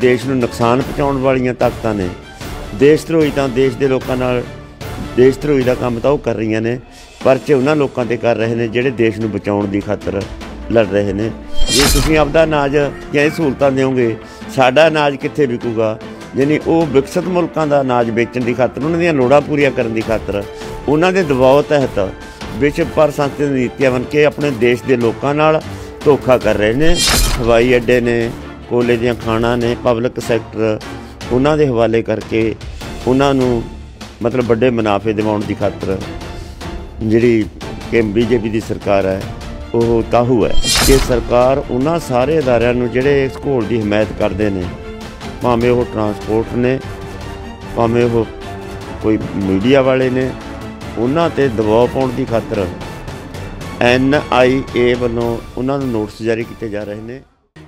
ਦੇਸ਼ ਨੂੰ ਨੁਕਸਾਨ ਪਹੁੰਚਾਉਣ ਵਾਲੀਆਂ ਤਾਕਤਾਂ ਨੇ। ਦੇਸ਼ ਧਰੋਈ ਤਾਂ ਦੇਸ਼ ਦੇ ਲੋਕਾਂ ਨਾਲ, ਦੇਸ਼ ਧਰੋਈ ਦਾ ਕੰਮ ਤਾਂ ਉਹ ਕਰ ਰਹੀਆਂ ਨੇ ਪਰਚੇ ਉਹਨਾਂ ਲੋਕਾਂ ਤੇ ਕਰ ਰਹੇ ਨੇ ਜਿਹੜੇ ਦੇਸ਼ ਨੂੰ ਬਚਾਉਣ ਦੀ ਖਾਤਰ ਲੜ ਰਹੇ ਨੇ। ਜੇ ਤੁਸੀਂ ਆਪਦਾ ਅਨਾਜ ਜਾਂ ਇਹ ਸਹੂਲਤਾਂ ਦਿਓਗੇ, ਸਾਡਾ ਅਨਾਜ ਕਿੱਥੇ ਵਿਕੂਗਾ? ਯਾਨੀ ਉਹ ਵਿਕਸਿਤ ਮੁਲਕਾਂ ਦਾ ਅਨਾਜ ਵੇਚਣ ਦੀ ਖਾਤਰ, ਉਹਨਾਂ ਦੀਆਂ ਲੋੜਾਂ ਪੂਰੀਆਂ ਕਰਨ ਦੀ ਖਾਤਰ, ਉਹਨਾਂ ਦੇ ਦਬਾਅ ਤਹਿਤ ਵਿਸ਼ਵ ਭਰ ਸੰਸਥਾ ਨੀਤੀਆਂ ਬਣ ਕੇ ਆਪਣੇ ਦੇਸ਼ ਦੇ ਲੋਕਾਂ ਨਾਲ ਧੋਖਾ ਕਰ ਰਹੇ ਨੇ। ਹਵਾਈ ਅੱਡੇ ਨੇ ਕੋਲੇ ਦੀਆਂ ਖਾਣਾ ਨੇ ਪਬਲਿਕ ਸੈਕਟਰ ਉਹਨਾਂ ਦੇ ਹਵਾਲੇ ਕਰਕੇ ਉਹਨਾਂ ਨੂੰ ਮਤਲਬ ਵੱਡੇ ਮੁਨਾਫੇ ਦਿਵਾਉਣ ਦੀ ਖਾਤਰ ਜਿਹੜੀ ਕਿ ਬੀਜੇਪੀ ਦੀ ਸਰਕਾਰ ਹੈ, ਉਹ ਕਾਹੂ ਹੈ ਕਿ ਸਰਕਾਰ ਉਹਨਾਂ ਸਾਰੇ ਅਦਾਰਿਆਂ ਨੂੰ ਜਿਹੜੇ ਇਸ ਘੋਲ ਦੀ ਹਮਾਇਤ ਕਰਦੇ ਨੇ, ਭਾਵੇਂ ਉਹ ਟਰਾਂਸਪੋਰਟ ਨੇ, ਭਾਵੇਂ ਉਹ ਕੋਈ ਮੀਡੀਆ ਵਾਲੇ ਨੇ, ਉਹਨਾਂ ਤੇ ਦਬਾਅ ਪਾਉਣ ਦੀ ਖਾਤਰ ਐਨ ਆਈ ਏ ਵੱਲੋਂ ਉਹਨਾਂ ਨੂੰ ਨੋਟਿਸ ਜਾਰੀ ਕੀਤੇ ਜਾ ਰਹੇ ਨੇ।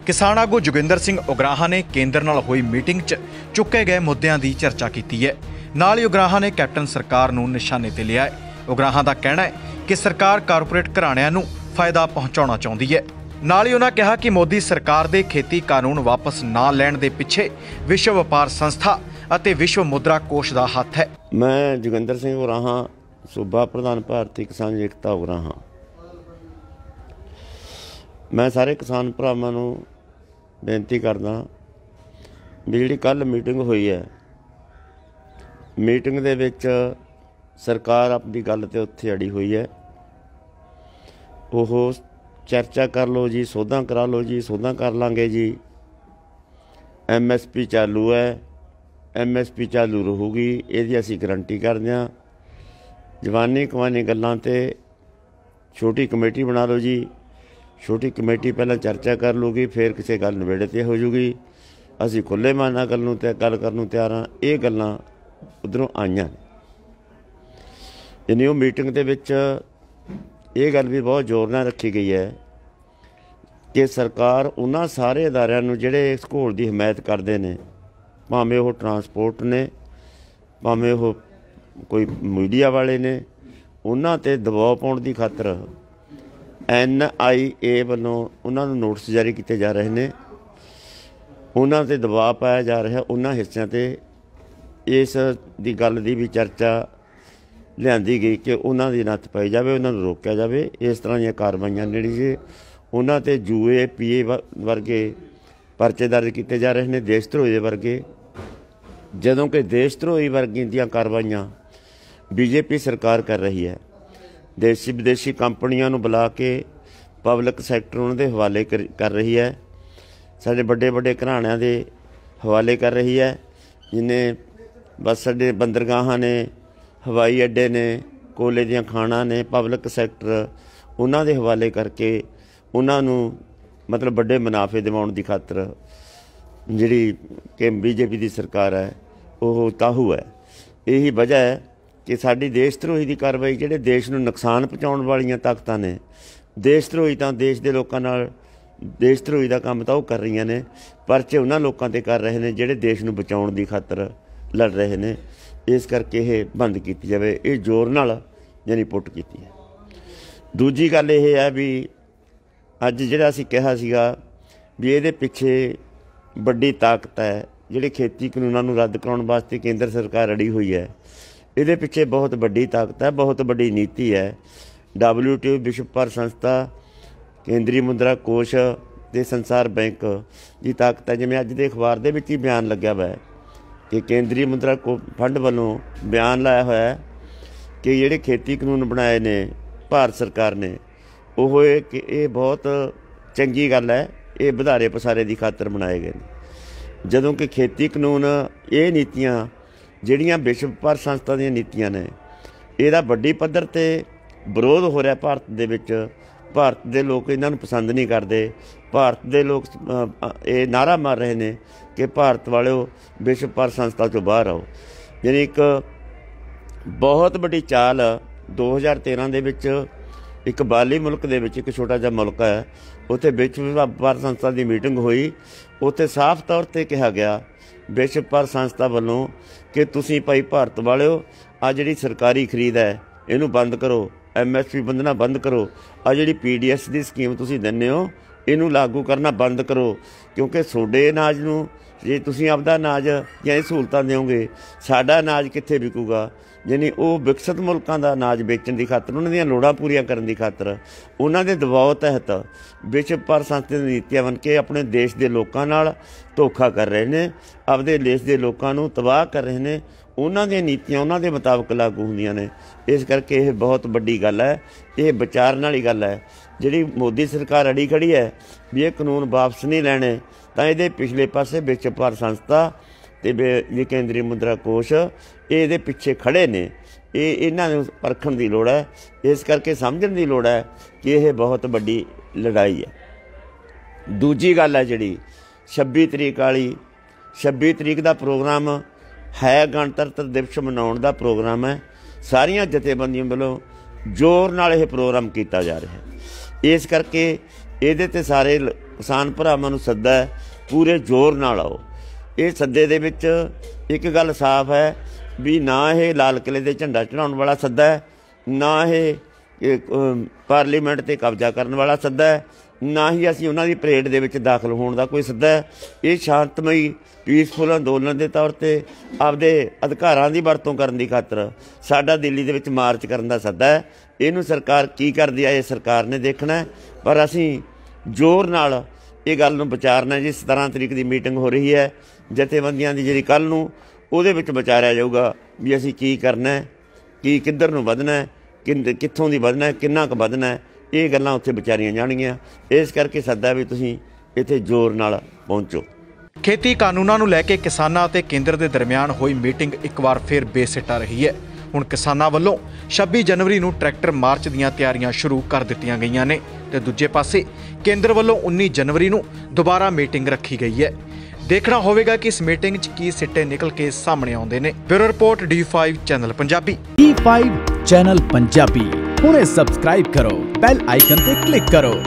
ਕਿਸਾਨ ਆਗੂ ਜੋਗਿੰਦਰ ਸਿੰਘ ਉਗਰਾਹਾਂ ਨੇ ਕੇਂਦਰ ਨਾਲ ਹੋਈ ਮੀਟਿੰਗ 'ਚ ਚੁੱਕੇ ਗਏ ਮੁੱਦਿਆਂ ਦੀ ਚਰਚਾ ਕੀਤੀ ਹੈ। ਨਾਲ ਹੀ ਉਗਰਾਹਾਂ ਨੇ ਕੈਪਟਨ ਸਰਕਾਰ ਨੂੰ ਨਿਸ਼ਾਨੇ ਤੇ ਲਿਆ ਹੈ। ਉਗਰਾਹਾਂ ਦਾ ਕਹਿਣਾ ਹੈ ਕਿ ਸਰਕਾਰ ਕਾਰਪੋਰੇਟ ਘਰਾਣਿਆਂ ਨੂੰ ਫਾਇਦਾ ਪਹੁੰਚਾਉਣਾ ਚਾਹੁੰਦੀ ਹੈ। ਨਾਲ ਹੀ ਉਹਨਾਂ ਕਿਹਾ ਕਿ ਮੋਦੀ ਸਰਕਾਰ ਦੇ ਖੇਤੀ ਕਾਨੂੰਨ ਵਾਪਸ ਨਾ ਲੈਣ ਦੇ ਪਿੱਛੇ ਵਿਸ਼ਵ ਵਪਾਰ ਸੰਸਥਾ ਅਤੇ ਵਿਸ਼ਵ ਮੁਦਰਾ ਕੋਸ਼ ਦਾ ਹੱਥ ਹੈ। ਮੈਂ ਜੋਗਿੰਦਰ ਸਿੰਘ ਉਰਾਹਾਂ ਸੂਬਾ ਪ੍ਰਧਾਨ ਭਾਰਤੀ ਕਿਸਾਨ ਏਕਤਾ ਉਰਾਹਾਂ ਮੈਂ ਸਾਰੇ ਕਿਸਾਨ ਭਰਾਵਾਂ ਨੂੰ ਬੇਨਤੀ ਕਰਦਾ ਵੀ ਜਿਹੜੀ ਕੱਲ ਮੀਟਿੰਗ ਹੋਈ ਹੈ, ਮੀਟਿੰਗ ਦੇ ਵਿੱਚ ਸਰਕਾਰ ਆਪਣੀ ਗੱਲ ਤੇ ਉੱਥੇ ਅੜੀ ਹੋਈ ਹੈ। ਉਹ ਚਰਚਾ ਕਰ ਲਓ ਜੀ, ਸੋਧਾਂ ਕਰਾ ਲਓ ਜੀ, ਸੋਧਾਂ ਕਰ ਲਾਂਗੇ ਜੀ। ਐਮਐਸਪੀ ਚਾਲੂ ਹੈ ਐਮਐਸਪੀ ਚਾਲੂ ਰਹੂਗੀ, ਇਹਦੀ ਅਸੀਂ ਗਰੰਟੀ ਕਰਦੇ ਹਾਂ। ਜਵਾਨੀ ਕਵਾਨੀ ਗੱਲਾਂ ਤੇ ਛੋਟੀ ਕਮੇਟੀ ਬਣਾ ਲਓ ਜੀ। ਛੋਟੀ ਕਮੇਟੀ ਪਹਿਲਾਂ ਚਰਚਾ ਕਰ ਲੂਗੀ, ਫਿਰ ਕਿਸੇ ਗੱਲ ਨਵੇੜੇ ਤੇ ਹੋ ਜੂਗੀ। ਅਸੀਂ ਖੁੱਲੇ ਮਨ ਨਾਲ ਗੱਲ ਨੂੰ ਤੇ ਗੱਲ ਕਰਨ ਨੂੰ ਤਿਆਰ ਹਾਂ। ਇਹ ਗੱਲਾਂ ਉਧਰੋਂ ਆਈਆਂ ਨੇ। ਯਾਨੀ ਉਹ ਮੀਟਿੰਗ ਦੇ ਵਿੱਚ ਇਹ ਗੱਲ ਵੀ ਬਹੁਤ ਜ਼ੋਰ ਨਾਲ ਰੱਖੀ ਗਈ ਹੈ ਕਿ ਸਰਕਾਰ ਉਹਨਾਂ ਸਾਰੇ ਅਦਾਰਿਆਂ ਨੂੰ ਜਿਹੜੇ ਇਸ ਘੋਲ ਦੀ ਹਮਾਇਤ ਕਰਦੇ ਨੇ, ਭਾਵੇਂ ਉਹ ਟਰਾਂਸਪੋਰਟ ਨੇ, ਭਾਵੇਂ ਉਹ ਕੋਈ ਮੀਡੀਆ ਵਾਲੇ ਨੇ, ਉਹਨਾਂ ਤੇ ਦਬਾਅ ਪਾਉਣ ਦੀ ਖਾਤਰ ਐਨ ਆਈ ਏ ਵੱਲੋਂ ਉਹਨਾਂ ਨੂੰ ਨੋਟਿਸ ਜਾਰੀ ਕੀਤੇ ਜਾ ਰਹੇ ਨੇ। ਉਹਨਾਂ ਤੇ ਦਬਾਅ ਪਾਇਆ ਜਾ ਰਿਹਾ, ਉਹਨਾਂ ਹਿੱਸਿਆਂ ਤੇ ਇਸ ਦੀ ਗੱਲ ਦੀ ਵੀ ਚਰਚਾ ਲਿਆਂਦੀ ਗਈ ਕਿ ਉਹਨਾਂ ਦੀ ਨੱਥ ਪਾਈ ਜਾਵੇ, ਉਹਨਾਂ ਨੂੰ ਰੋਕਿਆ ਜਾਵੇ। ਇਸ ਤਰ੍ਹਾਂ ਦੀਆਂ ਕਾਰਵਾਈਆਂ ਜਿਹੜੀ ਜੇ ਉਹਨਾਂ ਤੇ ਜੂਏ, ਪੀਏ ਵਰਗੇ ਪਰਚੇ ਦਰਜ ਕੀਤੇ ਜਾ ਰਹੇ ਨੇ, ਦੇਸ਼ ਧਰੋਹੀ ਦੇ ਵਰਗੇ। ਜਦੋਂ ਕਿ ਦੇਸ਼ ਧਰੋਹੀ ਵਰਗੀਆਂ ਦੀਆਂ ਕਾਰਵਾਈਆਂ ਬੀਜੇਪੀ ਸਰਕਾਰ ਕਰ ਰਹੀ ਹੈ। ਦੇਸ਼ੀ ਵਿਦੇਸ਼ੀ ਕੰਪਨੀਆਂ ਨੂੰ ਬੁਲਾ ਕੇ ਪਬਲਿਕ ਸੈਕਟਰ ਉਹਨਾਂ ਦੇ ਹਵਾਲੇ ਕਰ ਰਹੀ ਹੈ। ਸਾਡੇ ਵੱਡੇ ਵੱਡੇ ਘਰਾਣਿਆਂ ਦੇ ਹਵਾਲੇ ਕਰ ਰਹੀ ਹੈ, ਜਿਨੇ ਬਸ ਸਾਡੇ ਬੰਦਰਗਾਹਾਂ ਨੇ, ਹਵਾਈ ਅੱਡੇ ਨੇ, ਕੋਲੇ ਦੀਆਂ ਖਾਣਾ ਨੇ, ਪਬਲਿਕ ਸੈਕਟਰ ਉਹਨਾਂ ਦੇ ਹਵਾਲੇ ਕਰਕੇ ਉਹਨਾਂ ਨੂੰ ਮਤਲਬ ਵੱਡੇ ਮੁਨਾਫੇ ਦਿਵਾਉਣ ਦੀ ਖਾਤਰ ਜਿਹੜੀ ਕਿ ਬੀਜੇਪੀ ਦੀ ਸਰਕਾਰ ਹੈ, ਉਹ ਤਾਹੂ ਹੈ। ਇਹੀ ਵਜ੍ਹਾ ਹੈ ਕਿ ਸਾਡੀ ਦੇਸ਼ ਧਰੋਹੀ ਦੀ ਕਾਰਵਾਈ ਜਿਹੜੇ ਦੇਸ਼ ਨੂੰ ਨੁਕਸਾਨ ਪਹੁੰਚਾਉਣ ਵਾਲੀਆਂ ਤਾਕਤਾਂ ਨੇ ਦੇਸ਼ ਧਰੋਹੀ ਤਾਂ ਦੇਸ਼ ਦੇ ਲੋਕਾਂ ਨਾਲ ਦੇਸ਼ ਧਰੋਹੀ ਦਾ ਕੰਮ ਤਾਂ ਉਹ ਕਰ ਰਹੀਆਂ ਨੇ, ਪਰਚੇ ਉਹਨਾਂ ਲੋਕਾਂ ਤੇ ਕਰ ਰਹੇ ਨੇ ਜਿਹੜੇ ਦੇਸ਼ ਨੂੰ ਬਚਾਉਣ ਦੀ ਖਾਤਰ ਲੜ ਰਹੇ ਨੇ। ਇਸ ਕਰਕੇ ਇਹ ਬੰਦ ਕੀਤੀ ਜਾਵੇ, ਇਹ ਜ਼ੋਰ ਨਾਲ ਯਾਨੀ ਪੁੱਟ ਕੀਤੀ ਹੈ। ਦੂਜੀ ਗੱਲ ਇਹ ਹੈ ਵੀ ਅੱਜ ਜਿਹੜਾ ਅਸੀਂ ਕਿਹਾ ਸੀਗਾ ਵੀ ਇਹਦੇ ਪਿੱਛੇ ਵੱਡੀ ਤਾਕਤ ਹੈ, ਜਿਹੜੇ ਖੇਤੀ ਕਾਨੂੰਨਾਂ ਨੂੰ ਰੱਦ ਕਰਾਉਣ ਵਾਸਤੇ ਕੇਂਦਰ ਸਰਕਾਰ ਅੜੀ ਹੋਈ ਹੈ ਇਹਦੇ ਪਿੱਛੇ ਬਹੁਤ ਵੱਡੀ ਤਾਕਤ ਹੈ, ਬਹੁਤ ਵੱਡੀ ਨੀਤੀ ਹੈ। WTO ਵਿਸ਼ਵ ਭਰ ਸੰਸਥਾ, ਕੇਂਦਰੀ ਮੁੰਦਰਾ ਕੋਸ਼ ਤੇ ਸੰਸਾਰ ਬੈਂਕ ਦੀ ਤਾਕਤ ਹੈ। ਜਿਵੇਂ ਅੱਜ ਦੇ ਅਖਬਾਰ ਦੇ ਵਿੱਚ ਹੀ ਬਿਆਨ ਲੱਗਿਆ ਹੋਇਆ ਹੈ ਕਿ ਕੇਂਦਰੀ ਮੁੰਦਰਾ ਫੰਡ ਵੱਲੋਂ ਬਿਆਨ ਲਾਇਆ ਹੋਇਆ ਹੈ ਕਿ ਜਿਹੜੇ ਖੇਤੀ ਕਾਨੂੰਨ ਬਣਾਏ ਨੇ ਭਾਰਤ ਸਰਕਾਰ ਨੇ, ਉਹ ਇਹ ਕਿ ਇਹ ਬਹੁਤ ਚੰਗੀ ਗੱਲ ਹੈ, ਇਹ ਵਧਾਰੇ ਪਸਾਰੇ ਦੀ ਖਾਤਰ ਬਣਾਏ ਗਏ ਨੇ। ਜਦੋਂ ਕਿ ਖੇਤੀ ਕਾਨੂੰਨ ਇਹ ਨੀਤੀਆਂ ਜਿਹੜੀਆਂ ਵਿਸ਼ਵ ਭਰ ਸੰਸਥਾ ਦੀਆਂ ਨੀਤੀਆਂ ਨੇ, ਇਹਦਾ ਵੱਡੀ ਪੱਧਰ ਤੇ ਵਿਰੋਧ ਹੋ ਰਿਹਾ ਭਾਰਤ ਦੇ ਵਿੱਚ। ਭਾਰਤ ਦੇ ਲੋਕ ਇਹਨਾਂ ਨੂੰ ਪਸੰਦ ਨਹੀਂ ਕਰਦੇ। ਭਾਰਤ ਦੇ ਲੋਕ ਇਹ ਨਾਰਾ ਮਾਰ ਰਹੇ ਨੇ ਕਿ ਭਾਰਤ ਵਾਲਿਓ ਵਿਸ਼ਵ ਭਰ ਸੰਸਥਾ ਤੋਂ ਬਾਹਰ ਆਓ। ਯਾਨੀ ਇੱਕ ਬਹੁਤ ਵੱਡੀ ਚਾਲ 2013 ਦੇ ਵਿੱਚ, ਇੱਕ ਬਾਲੀ ਮੁਲਕ ਦੇ ਵਿੱਚ, ਇੱਕ ਛੋਟਾ ਜਿਹਾ ਮੁਲਕ ਹੈ, ਉੱਥੇ ਵਿਸ਼ਵ ਵਪਾਰ ਸੰਸਥਾ ਦੀ ਮੀਟਿੰਗ ਹੋਈ। ਉੱਥੇ ਸਾਫ਼ ਤੌਰ ਤੇ ਕਿਹਾ ਗਿਆ ਵਿਸ਼ਵ ਵਪਾਰ ਸੰਸਥਾ ਵੱਲੋਂ ਕਿ ਤੁਸੀਂ ਭਾਈ ਭਾਰਤ ਵਾਲਿਓ ਆ ਜਿਹੜੀ ਸਰਕਾਰੀ ਖਰੀਦ ਹੈ, ਇਹਨੂੰ ਬੰਦ ਕਰੋ ਐਮਐਸਪੀ ਬੰਦਨਾ ਬੰਦ ਕਰੋ ਆ ਜਿਹੜੀ ਪੀਡੀਐਸ ਦੀ ਸਕੀਮ ਤੁਸੀਂ ਦਿੰਨੇ ਹੋ, ਇਹਨੂੰ ਲਾਗੂ ਕਰਨਾ ਬੰਦ ਕਰੋ, ਕਿਉਂਕਿ ਤੁਹਾਡੇ ਅਨਾਜ ਨੂੰ, ਜੇ ਤੁਸੀਂ ਆਪਦਾ ਅਨਾਜ ਜਾਂ ਇਹ ਸਹੂਲਤਾਂ ਦਿਓਗੇ, ਸਾਡਾ ਅਨਾਜ ਕਿੱਥੇ ਵਿਕੂਗਾ? ਯਾਨੀ ਉਹ ਵਿਕਸਿਤ ਮੁਲਕਾਂ ਦਾ ਅਨਾਜ ਵੇਚਣ ਦੀ ਖਾਤਰ, ਉਹਨਾਂ ਦੀਆਂ ਲੋੜਾਂ ਪੂਰੀਆਂ ਕਰਨ ਦੀ ਖਾਤਰ, ਉਹਨਾਂ ਦੇ ਦਬਾਅ ਤਹਿਤ ਵਿਸ਼ਵ ਪਰ ਸੰਸਥਾ ਦੀ ਨੀਤੀਆਂ ਬਣ ਕੇ ਆਪਣੇ ਦੇਸ਼ ਦੇ ਲੋਕਾਂ ਨਾਲ ਧੋਖਾ ਕਰ ਰਹੇ ਨੇ, ਆਪਦੇ ਦੇਸ਼ ਦੇ ਲੋਕਾਂ ਨੂੰ ਤਬਾਹ ਕਰ ਰਹੇ ਨੇ, ਉਹਨਾਂ ਦੀਆਂ ਨੀਤੀਆਂ ਉਹਨਾਂ ਦੇ ਮੁਤਾਬਕ ਲਾਗੂ ਹੁੰਦੀਆਂ ਨੇ। ਇਸ ਕਰਕੇ ਇਹ ਬਹੁਤ ਵੱਡੀ ਗੱਲ ਹੈ, ਇਹ ਵਿਚਾਰਨ ਵਾਲੀ ਗੱਲ ਹੈ। ਜਿਹੜੀ ਮੋਦੀ ਸਰਕਾਰ ਅੜੀ ਖੜੀ ਹੈ ਵੀ ਇਹ ਕਾਨੂੰਨ ਵਾਪਸ ਨਹੀਂ ਲੈਣੇ, ਤਾਂ ਇਹਦੇ ਪਿਛਲੇ ਪਾਸੇ ਵਿੱਚ ਪਰ ਸੰਸਥਾ ਤੇ ਇਹ ਕੇਂਦਰੀ ਮੁਦਰਾ ਕੋਸ਼, ਇਹਦੇ ਪਿੱਛੇ ਖੜੇ ਨੇ। ਇਹ ਇਹਨਾਂ ਨੂੰ ਪਰਖਣ ਦੀ ਲੋੜ ਹੈ। ਇਸ ਕਰਕੇ ਸਮਝਣ ਦੀ ਲੋੜ ਹੈ ਕਿ ਇਹ ਬਹੁਤ ਵੱਡੀ ਲੜਾਈ ਹੈ। ਦੂਜੀ ਗੱਲ ਹੈ ਜਿਹੜੀ 26 ਤਰੀਕ ਵਾਲੀ 26 ਤਰੀਕ ਦਾ ਪ੍ਰੋਗਰਾਮ ਹੈ, ਗਣਤੰਤਰ ਦਿਵਸ ਮਨਾਉਣ ਦਾ ਪ੍ਰੋਗਰਾਮ ਹੈ। ਸਾਰੀਆਂ ਜਥੇਬੰਦੀਆਂ ਵੱਲੋਂ ਜ਼ੋਰ ਨਾਲ ਇਹ ਪ੍ਰੋਗਰਾਮ ਕੀਤਾ ਜਾ ਰਿਹਾ ਹੈ। ਇਸ ਕਰਕੇ ਇਹਦੇ ਤੇ ਸਾਰੇ ਕਿਸਾਨ ਭਰਾਵਾਂ ਨੂੰ ਸੱਦਾ ਹੈ, ਪੂਰੇ ਜ਼ੋਰ ਨਾਲ ਆਓ। ਇਹ ਸੱਦੇ ਦੇ ਵਿੱਚ ਇੱਕ ਗੱਲ ਸਾਫ਼ ਹੈ ਵੀ ਨਾ ਇਹ ਲਾਲ ਕਿਲੇ ਦੇ ਝੰਡਾ ਚੜਾਉਣ ਵਾਲਾ ਸੱਦਾ ਹੈ, ਨਾ ਇਹ ਪਾਰਲੀਮੈਂਟ ਤੇ ਕਬਜ਼ਾ ਕਰਨ ਵਾਲਾ ਸੱਦਾ ਹੈ, ਨਾ ਹੀ ਅਸੀਂ ਉਹਨਾਂ ਦੀ ਪਰੇਡ ਦੇ ਵਿੱਚ ਦਾਖਲ ਹੋਣ ਦਾ ਕੋਈ ਸੱਦਾ ਹੈ। ਇਹ ਸ਼ਾਂਤਮਈ ਪੀਸਫੁਲ ਅੰਦੋਲਨ ਦੇ ਤੌਰ ਤੇ ਆਪਦੇ ਅਧਿਕਾਰਾਂ ਦੀ ਵਰਤੋਂ ਕਰਨ ਦੀ ਖਾਤਰ ਸਾਡਾ ਦਿੱਲੀ ਦੇ ਵਿੱਚ ਮਾਰਚ ਕਰਨ ਦਾ ਸੱਦਾ ਹੈ। ਇਹਨੂੰ ਸਰਕਾਰ ਕੀ ਕਰਦੀ ਹੈ, ਇਹ ਸਰਕਾਰ ਨੇ ਦੇਖਣਾ ਪਰ ਅਸੀਂ ਜ਼ੋਰ ਨਾਲ ਇਹ ਗੱਲ ਨੂੰ ਵਿਚਾਰਨਾ ਜੀ 17 ਤਰੀਕ ਦੀ ਮੀਟਿੰਗ ਹੋ ਰਹੀ ਹੈ ਜਥੇਬੰਦੀਆਂ ਦੀ ਜਿਹੜੀ ਕੱਲ ਨੂੰ ਉਹਦੇ ਵਿੱਚ ਵਿਚਾਰਿਆ ਜਾਊਗਾ ਵੀ ਅਸੀਂ ਕੀ ਕਰਨਾ ਹੈ, ਕੀ ਕਿੱਧਰ ਨੂੰ ਵਧਣਾ ਹੈ ਕਿੱਥੋਂ ਦੀ ਵਧਣਾ ਹੈ, ਕਿੰਨਾ ਕੁ ਵਧਣਾ ਹੈ, ਇਹ ਗੱਲਾਂ ਉੱਥੇ ਵਿਚਾਰੀਆਂ ਜਾਣਗੀਆਂ। ਇਸ ਕਰਕੇ ਸੱਦਾ ਵੀ ਤੁਸੀਂ ਇੱਥੇ ਜ਼ੋਰ ਨਾਲ ਪਹੁੰਚੋ। ਖੇਤੀ ਕਾਨੂੰਨਾਂ ਨੂੰ ਲੈ ਕੇ ਕਿਸਾਨਾਂ ਅਤੇ ਕੇਂਦਰ ਦੇ ਦਰਮਿਆਨ ਹੋਈ ਮੀਟਿੰਗ ਇੱਕ ਵਾਰ ਫਿਰ ਬੇਸਿੱਟਾ ਰਹੀ ਹੈ। ਹੁਣ ਕਿਸਾਨਾਂ ਵੱਲੋਂ 26 ਜਨਵਰੀ ਨੂੰ ਟਰੈਕਟਰ ਮਾਰਚ ਦੀਆਂ ਤਿਆਰੀਆਂ ਸ਼ੁਰੂ ਕਰ ਦਿੱਤੀਆਂ ਗਈਆਂ ਨੇ ਤੇ ਦੂਜੇ ਪਾਸੇ ਕੇਂਦਰ ਵੱਲੋਂ 19 ਜਨਵਰੀ ਨੂੰ ਦੁਬਾਰਾ ਮੀਟਿੰਗ ਰੱਖੀ ਗਈ ਹੈ। ਦੇਖਣਾ ਹੋਵੇਗਾ ਕਿ ਇਸ ਮੀਟਿੰਗ 'ਚ ਕੀ ਸਿੱਟੇ ਨਿਕਲ ਕੇ ਸਾਹਮਣੇ ਆਉਂਦੇ ਨੇ। Bureau report D5 channel Punjabi. D5 channel Punjabi. ਹੁਣੇ ਸਬਸਕ੍ਰਾਈਬ ਕਰੋ ਬੈਲ ਆਈਕਨ ਤੇ ਕਲਿੱਕ ਕਰੋ।